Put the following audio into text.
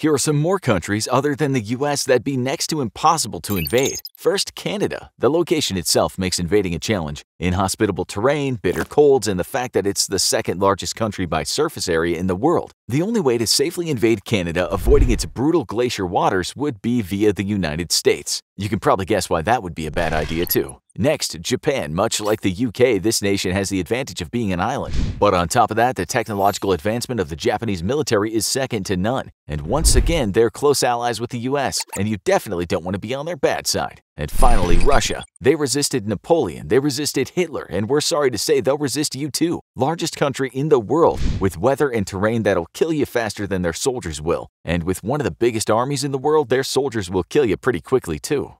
Here are some more countries other than the US that'd be next to impossible to invade. First, Canada. The location itself makes invading a challenge. Inhospitable terrain, bitter colds, and the fact that it's the second largest country by surface area in the world. The only way to safely invade Canada, avoiding its brutal glacier waters, would be via the United States. You can probably guess why that would be a bad idea, too. Next, Japan. Much like the UK, this nation has the advantage of being an island. But on top of that, the technological advancement of the Japanese military is second to none. And once again, they're close allies with the US, and you definitely don't want to be on their bad side. And finally, Russia. They resisted Napoleon, they resisted Hitler, and we're sorry to say they'll resist you too. Largest country in the world, with weather and terrain that'll kill you faster than their soldiers will. And with one of the biggest armies in the world, their soldiers will kill you pretty quickly too.